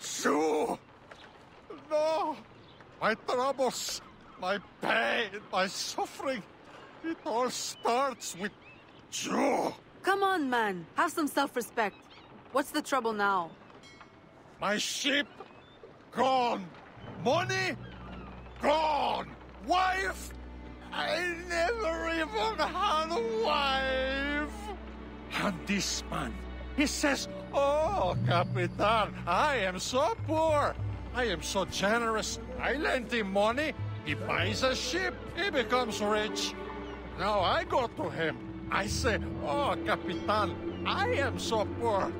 Jew! No! My troubles, my pain, my suffering, it all starts with Jew! Come on, man. Have some self-respect. What's the trouble now? My ship gone. Money gone. Wife I never even had a wife. And this man, he says, Oh, Capitan, I am so poor. I am so generous. I lend him money. He buys a ship. He becomes rich. Now I go to him. I say, Oh, Capitan, I am so poor.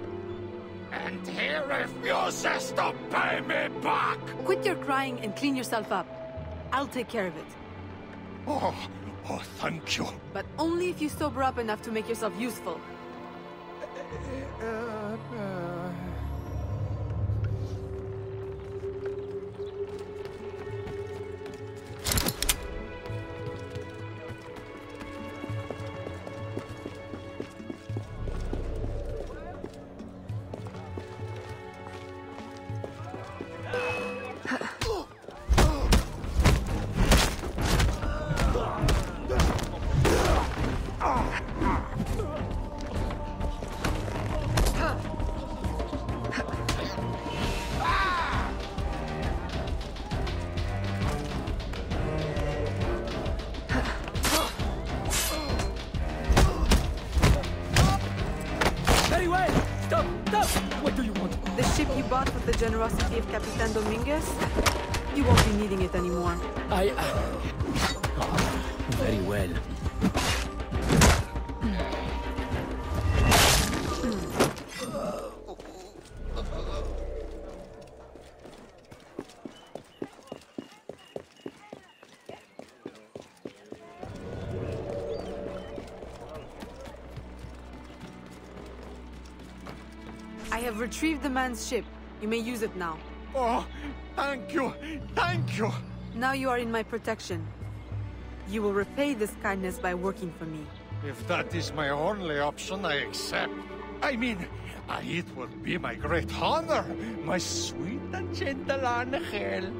And he refuses to pay me back. Quit your crying and clean yourself up. I'll take care of it. Oh, oh, thank you. But only if you sober up enough to make yourself useful. Stop! Stop! What do you want? The ship you bought with the generosity of Capitan Dominguez? You won't be needing it anymore. I... Uh... Very well. I have retrieved the man's ship. You may use it now. Oh, thank you, thank you. Now you are in my protection. You will repay this kindness by working for me. If that is my only option, I accept. I mean, it would be my great honor, my sweet and gentle Angel.